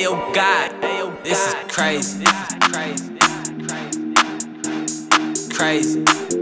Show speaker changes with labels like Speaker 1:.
Speaker 1: Ayo, God, this is crazy. Crazy, crazy, crazy.